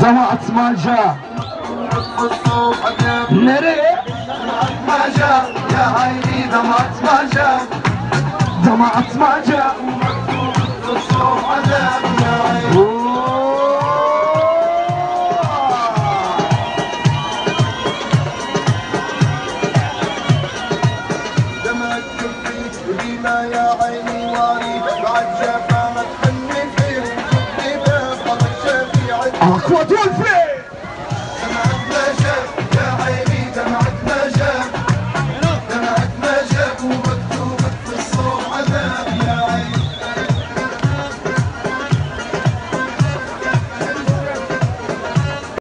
دمعت ما جاء نري. ما جاء يا عيني دمعت ما جاء دمعت ما جاء الصوم عذاب يا عيني دمك كفيك ولينا يا عيني واري بعد akɔdun fure.